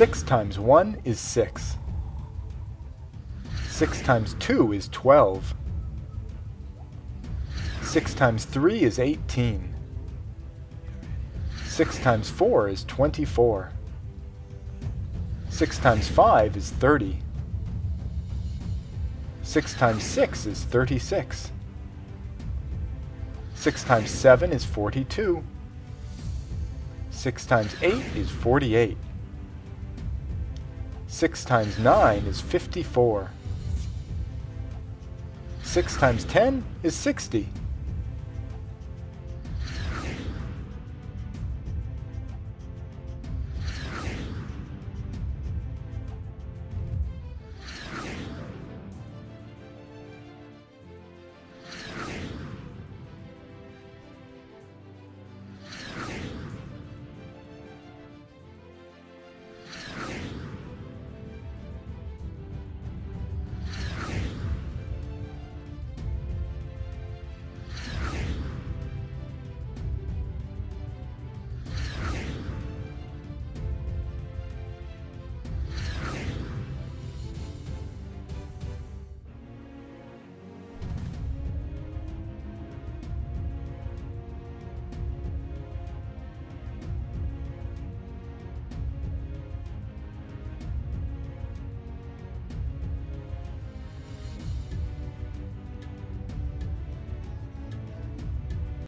6 times 1 is 6. 6 times 2 is 12. 6 times 3 is 18. 6 times 4 is 24. 6 times 5 is 30. 6 times 6 is 36. 6 times 7 is 42. 6 times 8 is 48. 6 times 9 is 54. 6 times 10 is 60.